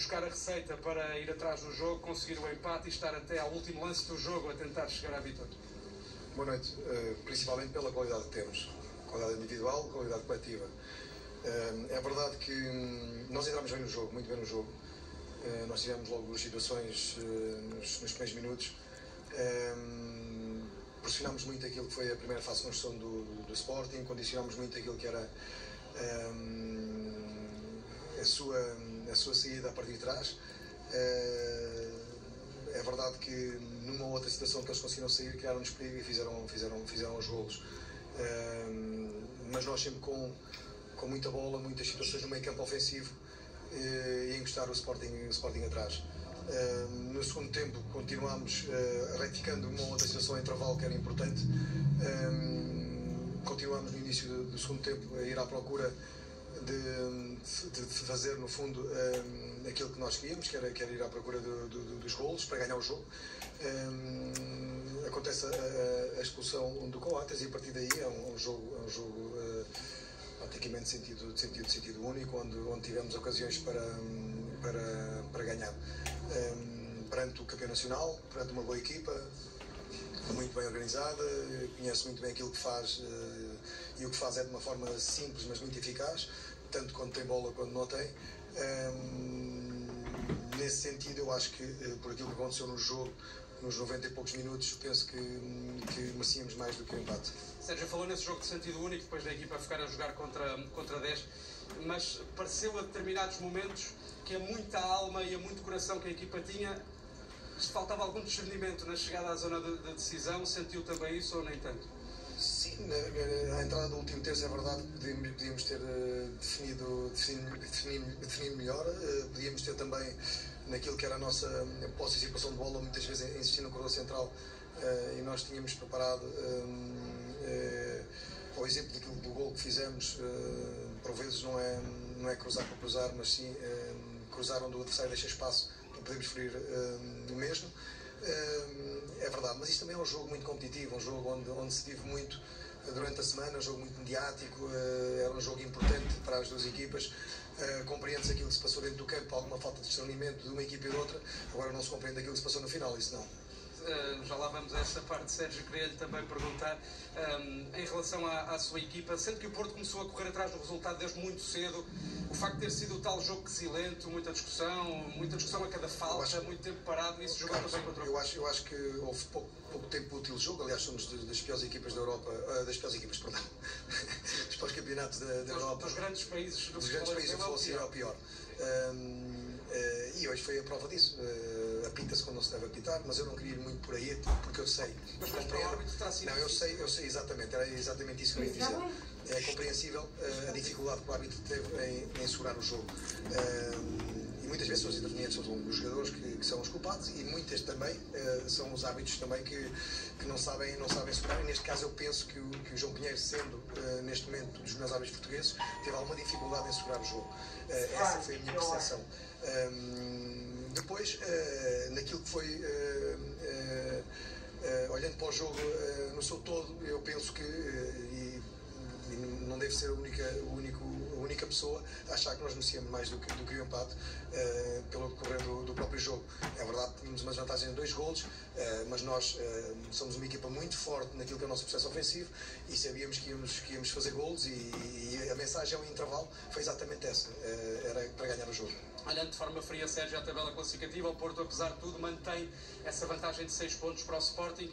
buscar a receita para ir atrás do jogo, conseguir o empate e estar até ao último lance do jogo a tentar chegar à vitória? Boa noite. Uh, principalmente pela qualidade que temos. Qualidade individual, qualidade coletiva. Uh, é verdade que hum, nós entramos bem no jogo, muito bem no jogo. Uh, nós tivemos logo duas situações nos, nos, primeiros minutos. Um, pressionámos muito aquilo que foi a primeira fase de construção do, do, Sporting, condicionámos muito aquilo que era um, a, sua, a sua saída a partir de trás. é verdade que numa outra situação que eles conseguiram sair, criaram-nos perigo e fizeram, fizeram, fizeram os golos. mas nós sempre com, com muita bola, muitas situações no meio campo ofensivo e encostar o Sporting, o Sporting atrás. no segundo tempo continuámos retificando uma outra situação em intervalo que era importante. continuámos no início do, segundo tempo a ir à procura de, de, de fazer, no fundo, aquilo que nós queríamos, que era, que era ir à procura do, do, dos golos para ganhar o jogo. Um, acontece a, a, expulsão do Coates e a partir daí é um, um jogo, é um jogo uh, praticamente sentido, sentido, sentido único, onde, onde tivemos ocasiões para, para, para ganhar. Um, perante o campeão nacional, perante uma boa equipa, muito bem organizada, conhece muito bem aquilo que faz uh, e o que faz é de uma forma simples, mas muito eficaz, tanto quando tem bola quando não tem. Um, nesse sentido, eu acho que, uh, por aquilo que aconteceu no jogo, nos 90 e poucos minutos, penso que, que merecíamos mais do que o empate. Sérgio falou nesse jogo de sentido único, depois da equipa ficar a jogar contra, contra 10, mas pareceu a determinados momentos que a muita alma e a muito coração que a equipa tinha, faltava algum discernimento na chegada à zona de, de decisão, sentiu também isso ou nem tanto? Sim, na, na, entrada do último terço é verdade que podíamos, ter uh, definido, definido, definido, melhor, uh, podíamos ter também naquilo que era a nossa posse e situação de bola, muitas vezes insistindo no corredor central e nós tínhamos preparado ao exemplo daquilo do gol que fizemos, por vezes não é, não é cruzar para cruzar, mas sim cruzar onde o adversário deixa espaço para podermos ferir o mesmo. é verdade, mas isto também é um jogo muito competitivo, um jogo onde, onde se vive muito durante a semana, jogo muito mediático, era um jogo importante para as duas equipas uh, compreendes aquilo que se passou dentro do campo, alguma falta de discernimento de uma equipa e de outra, agora não se compreende aquilo que se passou no final, isso não. Uh, já lá vamos a essa parte, Sérgio. Queria-lhe também perguntar um, ehm, em relação à, à, sua equipa, sendo que o Porto começou a correr atrás do resultado desde muito cedo, o facto de ter sido o tal jogo quesilento, muita discussão, muita discussão a cada falta, acho, muito tempo parado, isso jogou também contra o eu acho, eu acho que houve pouco, pouco tempo útil de jogo, aliás, somos das piores equipas da Europa, uh, das piores equipas, perdão, dos piores campeonatos da, da Europa. Dos grandes países do dos grandes países, do futebol, é o pior. Um, Uh, e hoje foi a prova disso. Uh, apita-se quando não se deve apitar, mas eu não queria ir muito por aí, porque eu sei. Mas compreendo. Não, eu sei, eu sei exatamente, era exatamente isso que eu ia dizer. É compreensível uh, a dificuldade que o árbitro teve em, em segurar o jogo. e muitas vezes são os intervenientes, são os jogadores que, que, são os culpados e muitas também são os árbitros também que, que não, sabem, não sabem segurar. E neste caso eu penso que o, que o João Pinheiro, sendo neste momento dos meus árbitros portugueses, teve alguma dificuldade em segurar o jogo. essa foi a minha percepção. Um, depois, uh, naquilo que foi. Uh, olhando para o jogo no seu todo, eu penso que. E, e não deve ser a única, o único, única pessoa a achar que nós merecíamos mais do que, do que o empate uh, pelo decorrer do, do, próprio jogo. É verdade que tínhamos uma vantagem de dois golos, uh, mas nós uh, somos uma equipa muito forte naquilo que é o nosso processo ofensivo e sabíamos que íamos, que íamos fazer golos e, e a mensagem ao intervalo foi exatamente essa, era para ganhar o jogo. Olhando de forma fria, Sérgio, a tabela classificativa, o Porto, apesar de tudo, mantém essa vantagem de 6 pontos para o Sporting.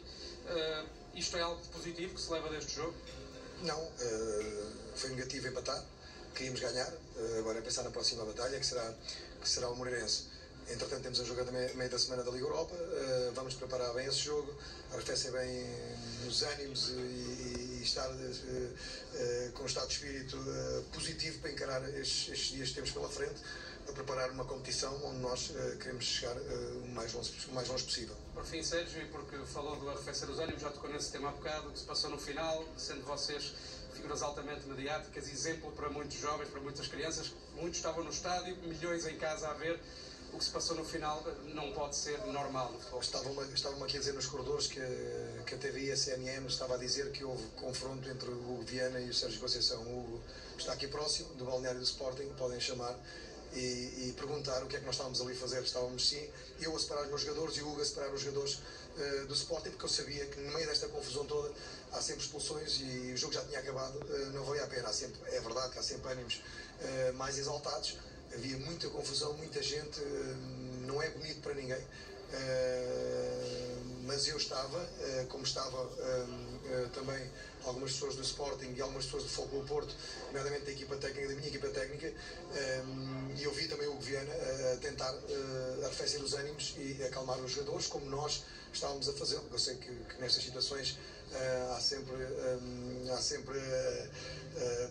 Isto é algo positivo que se leva deste jogo? Não, foi negativo empatar. Queríamos ganhar. Uh, agora é pensar na próxima batalha, que será, que será o Moreirense. Entretanto, temos a jogo da meia da semana da Liga Europa. Uh, vamos preparar bem esse jogo, arrefecer bem nos ânimos e, e estar com um estado de espírito positivo para encarar estes, estes dias que temos pela frente a preparar uma competição onde nós uh, queremos chegar uh, o, mais longe, o mais longe possível. Por fim, Sérgio, e porque falou do arrefecer os ânimos, já tocou nesse tema há bocado, que se passou no final, sendo vocês figuras altamente mediáticas, exemplo para muitos jovens, para muitas crianças, muitos estavam no estádio, milhões em casa a ver, o que se passou no final não pode ser normal. Estavam-me estavam aqui a dizer nos corredores que, que a TVI e a CNN estava a dizer que houve confronto entre o Viana e o Sérgio Conceição. O está aqui próximo, do balneário do Sporting, podem chamar e, e, perguntar o que é que nós estávamos ali a fazer. Estávamos sim, eu a separar os meus jogadores e o Hugo a separar os jogadores uh, do Sporting, porque eu sabia que no meio desta confusão toda há sempre expulsões e o jogo já tinha acabado, uh, não valia a pena. Há sempre, é verdade que há sempre ânimos uh, mais exaltados, havia muita confusão, muita gente, não é bonito para ninguém. Mas eu estava, como estava também algumas pessoas do Sporting e algumas pessoas do Fogo Porto, nomeadamente da equipa técnica, da minha equipa técnica, e eu vi também o Guiana a tentar arrefecer os ânimos e acalmar os jogadores, como nós estávamos a fazer, porque eu sei que, que nestas situações há sempre, há sempre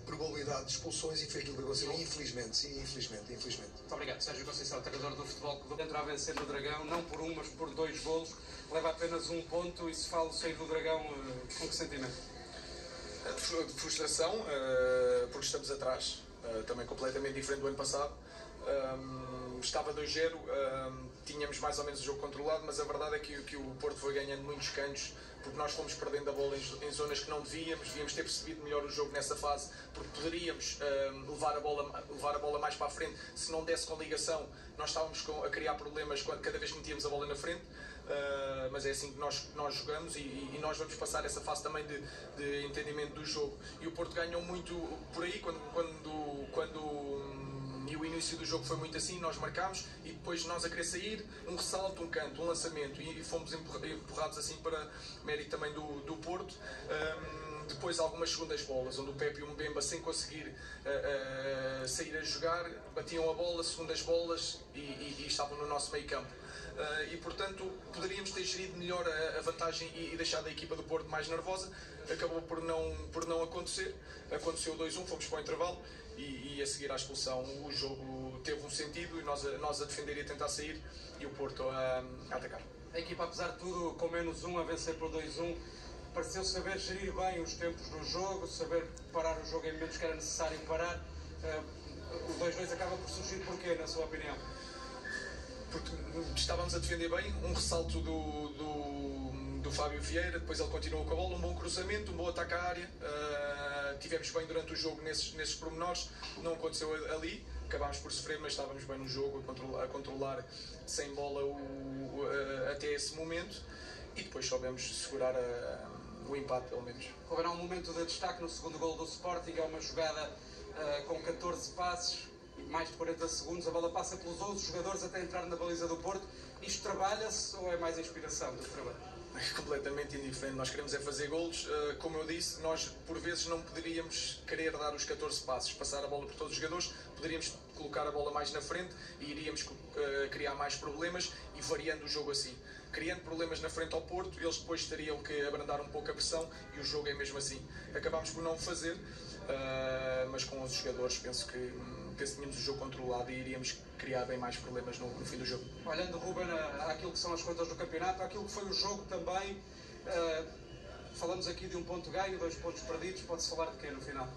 probabilidade de expulsões e foi aquilo que aconteceu, infelizmente, sim, infelizmente, infelizmente. Muito obrigado, Sérgio Conceição, treinador do futebol que entra a vencer no Dragão, não por um, mas por dois golos, leva apenas um ponto e se fala sair do Dragão, com que sentimento? de frustração, uh, porque estamos atrás, também completamente diferente do ano passado. Estava 2-0, um, tínhamos mais ou menos o jogo controlado, mas a verdade é que, que o Porto foi ganhando muitos cantos porque nós fomos perdendo a bola em, em, zonas que não devíamos, devíamos ter percebido melhor o jogo nessa fase, porque poderíamos levar, a bola, levar a bola mais para a frente se não desse com ligação. Nós estávamos com, a criar problemas cada vez que metíamos a bola na frente. Uh, mas é assim que nós, nós jogamos e, e, nós vamos passar essa fase também de, de, entendimento do jogo. E o Porto ganhou muito por aí, quando, quando, quando e o início do jogo foi muito assim, nós marcámos e depois nós a querer sair, um ressalto, um canto, um lançamento e, fomos empurrados assim para mérito também do, do Porto. Um, depois algumas segundas bolas, onde o Pepe e o Mbemba, sem conseguir uh, uh, sair a jogar, batiam a bola, segundas bolas e, e, e estavam no nosso meio campo. Uh, e portanto poderíamos ter gerido melhor a, a vantagem e, e deixado a equipa do Porto mais nervosa. Acabou por não, por não acontecer. Aconteceu 2-1, fomos para o intervalo e, e, a seguir à expulsão o jogo teve um sentido e nós, nós a defender e a tentar sair e o Porto a, a atacar. A equipa, apesar de tudo, com menos um, a vencer por 2-1, pareceu saber gerir bem os tempos do jogo, saber parar o jogo em momentos que era necessário parar. Uh, o 2-2 acaba por surgir porquê, na sua opinião? porque estávamos a defender bem, um ressalto do, do, do Fábio Vieira, depois ele continuou com a bola, um bom cruzamento, um bom ataque à área, uh, tivemos bem durante o jogo nesses, nesses pormenores, não aconteceu ali, acabámos por sofrer, mas estávamos bem no jogo, a controlar, a controlar sem bola o, uh, até esse momento, e depois soubemos segurar a, o empate, pelo menos. Houverá um momento de destaque no segundo gol do Sporting, é uma jogada uh, com 14 passes, mais de 40 segundos, a bola passa pelos 11 jogadores até entrar na baliza do Porto. Isto trabalha-se ou é mais inspiração do trabalho? Completamente indiferente. Nós queremos é fazer golos. Uh, como eu disse, nós por vezes não poderíamos querer dar os 14 passos, passar a bola por todos os jogadores, poderíamos colocar a bola mais na frente e iríamos uh, criar mais problemas e variando o jogo assim. Criando problemas na frente ao Porto, eles depois teriam que abrandar um pouco a pressão e o jogo é mesmo assim. Acabámos por não fazer, uh, mas com os jogadores penso que. Hum, penso que tínhamos o jogo controlado e iríamos criar bem mais problemas no, no fim do jogo. Olhando, Ruben, àquilo que são as contas do campeonato, àquilo que foi o jogo também, uh, falamos aqui de um ponto ganho, dois pontos perdidos, pode-se falar de quê no final?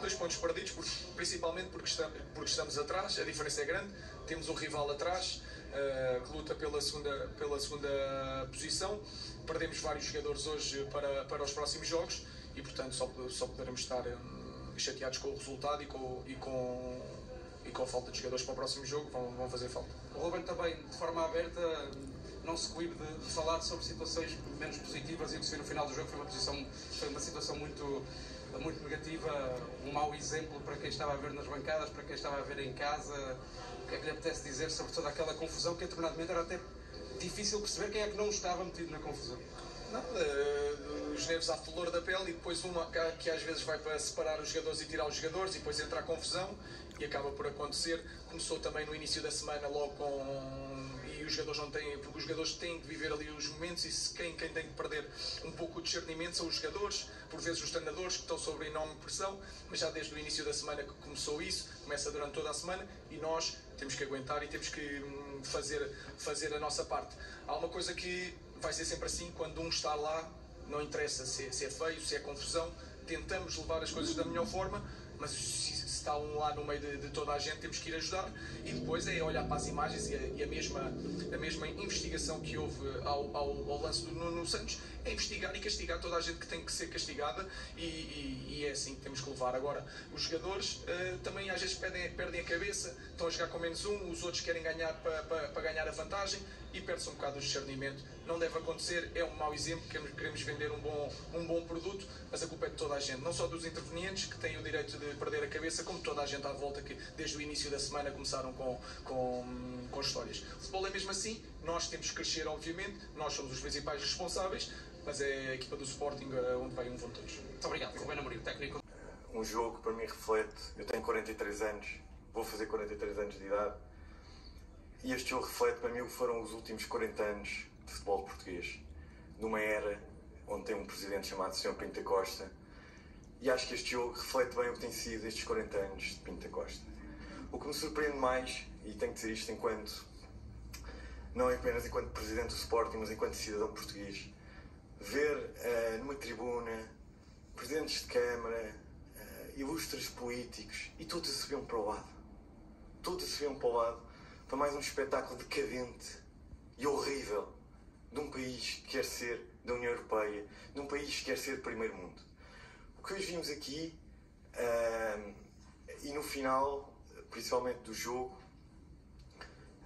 Dois pontos perdidos, porque, principalmente porque estamos, porque estamos atrás, a diferença é grande, temos um rival atrás, Uh, que luta pela segunda, pela segunda posição. Perdemos vários jogadores hoje para, para os próximos jogos e, portanto, só, só poderemos estar um, chateados com o resultado e com, e com e com a falta de jogadores para o próximo jogo vão, vão fazer falta. O Ruben também, de forma aberta, não se coíbe de, de, falar sobre situações menos positivas e o que se viu no final do jogo foi uma, posição, foi uma situação muito, muito negativa, um mau exemplo para quem estava a ver nas bancadas, para quem estava a ver em casa. O que é que lhe apetece dizer sobre toda aquela confusão que, a determinado momento, era até difícil perceber quem é que não estava metido na confusão? Não, uh, os nervos à flor da pele e depois uma que, que às vezes vai para separar os jogadores e tirar os jogadores e depois entra a confusão e acaba por acontecer. Começou também no início da semana, logo com. E os jogadores não têm. Porque os jogadores têm de viver ali os momentos e quem, quem tem que perder um pouco o discernimento são os jogadores, por vezes os treinadores que estão sob enorme pressão, mas já desde o início da semana que começou isso, começa durante toda a semana e nós temos que aguentar e temos que hum, fazer, fazer a nossa parte. Há uma coisa que vai ser sempre assim, quando um está lá, não interessa se, se é feio, se é confusão, tentamos levar as coisas da melhor forma, mas está um lá no meio de, de, toda a gente, temos que ir ajudar. E depois é olhar para as imagens e a, e a mesma, a mesma investigação que houve ao, ao, ao lance do Nuno Santos, é investigar e castigar toda a gente que tem que ser castigada e, e, e é assim que temos que levar. Agora, os jogadores uh, também às vezes perdem, perdem a cabeça, estão a jogar com menos um, os outros querem ganhar para, para, para ganhar a vantagem e perde-se um bocado o discernimento. Não deve acontecer, é um mau exemplo, queremos, queremos vender um bom, um bom produto, mas a culpa é de toda a gente, não só dos intervenientes que têm o direito de perder a cabeça, como toda a gente à volta que desde o início da semana começaram com, com, com histórias. O futebol é mesmo assim, nós temos que crescer, obviamente, nós somos os principais responsáveis, mas é a equipa do Sporting eh, onde vai um vão todos. Muito obrigado, Rubén Amorim, técnico. Um jogo para mim reflete, eu tenho 43 anos, vou fazer 43 anos de idade, e este jogo reflete para mim o que foram os últimos 40 anos de futebol português, numa era onde tem um presidente chamado Sr. Pinta Costa, e acho que este jogo reflete bem o que tem sido estes 40 anos de Pinta Costa. O que me surpreende mais, e tenho que dizer isto enquanto, não apenas enquanto presidente do Sporting, mas enquanto cidadão português, ver uh, numa tribuna presidentes de Câmara, uh, ilustres políticos, e todos se viam para o lado. Todos se viam para o lado para mais um espetáculo decadente e horrível de um país que quer ser da União Europeia, de um país que quer ser primeiro mundo. O que hoje vimos aqui, uh, e no final, principalmente do jogo,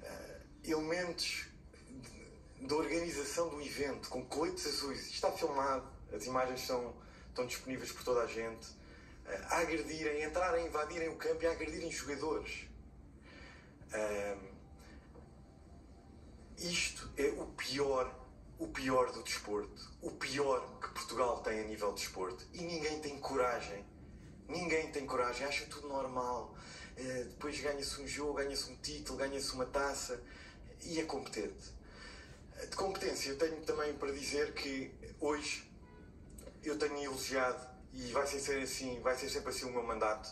uh, elementos da organização do evento, com coletes azuis, está filmado, as imagens estão, estão disponíveis por toda a gente, uh, a agredirem, a entrarem, a invadirem o campo e a agredirem jogadores. Isto é o pior, o pior do desporto. O pior que Portugal tem a nível de desporto. E ninguém tem coragem. Ninguém tem coragem. Acha tudo normal. Uh, depois ganha-se um jogo, ganha-se um título, ganha-se uma taça. E é competente. De competência, eu tenho também para dizer que hoje eu tenho elogiado e vai ser assim, vai ser sempre assim o meu mandato.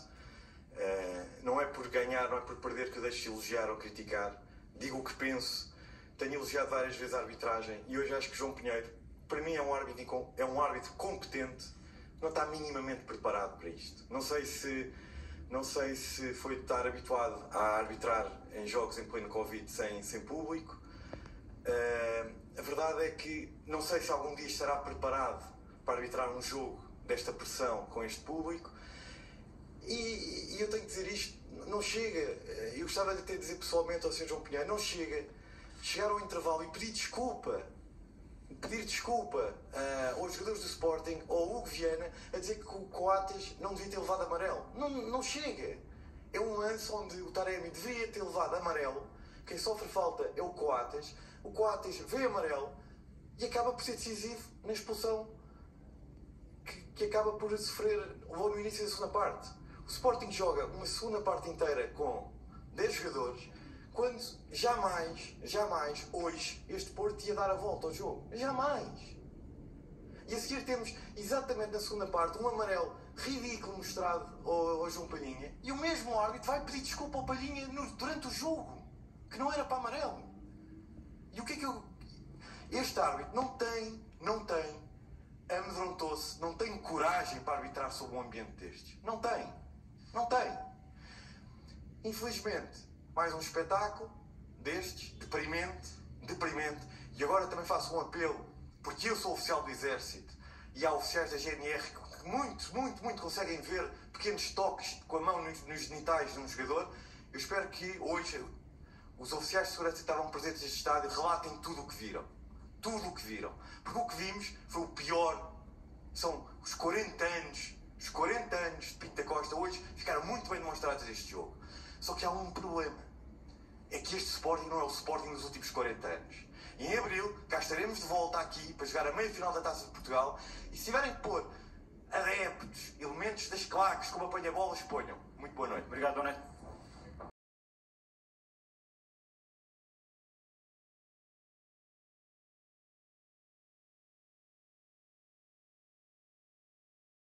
Uh, não é por ganhar, não é por perder que eu deixo de elogiar ou criticar. Digo o que penso tenho elogiado várias vezes a arbitragem e hoje acho que João Pinheiro, para mim, é um árbitro, é um árbitro competente, não está minimamente preparado para isto. Não sei se, não sei se foi estar habituado a arbitrar em jogos em pleno Covid sem, sem público. Uh, a verdade é que não sei se algum dia estará preparado para arbitrar um jogo desta pressão com este público. E, e eu tenho que dizer isto, não chega. Eu gostava de ter dizer pessoalmente ao Sr. João Pinheiro, não chega chegar ao intervalo e pedir desculpa, pedir desculpa uh, aos jogadores do Sporting ou ao Hugo Viana a dizer que o Coates não devia ter levado amarelo. Não, não chega. É um lance onde o Taremi deveria ter levado amarelo. Quem sofre falta é o Coates. O Coates vê amarelo e acaba por ser decisivo na expulsão que, que acaba por sofrer logo no início da segunda parte. O Sporting joga uma segunda parte inteira com 10 jogadores quando jamais, jamais, hoje, este Porto ia dar a volta ao jogo. Jamais. E a seguir temos, exatamente na segunda parte, um amarelo ridículo mostrado ao, ao João Palhinha. E o mesmo árbitro vai pedir desculpa ao Palhinha no, durante o jogo. Que não era para amarelo. E o que é que eu... Este árbitro não tem, não tem, amedrontou-se, não tem coragem para arbitrar sobre um ambiente destes. Não tem. Não tem. Infelizmente, mais um espetáculo destes, deprimente, deprimente. E agora também faço um apelo, porque eu sou oficial do Exército e há oficiais da GNR que muito, muito, muito conseguem ver pequenos toques com a mão nos, nos genitais de um jogador. Eu espero que hoje os oficiais de segurança que estavam presentes neste estádio relatem tudo o que viram. Tudo o que viram. Porque o que vimos foi o pior. São os 40 anos, os 40 anos de Pinta Costa hoje ficaram muito bem demonstrados neste jogo. Só que há um problema. É que este Sporting não é o Sporting dos últimos 40 anos. Em abril, cá estaremos de volta aqui para jogar a meia-final da Taça de Portugal e se tiverem que pôr adeptos, elementos das claques como apanha-bolas, ponham. Muito boa noite. Obrigado, Doneto.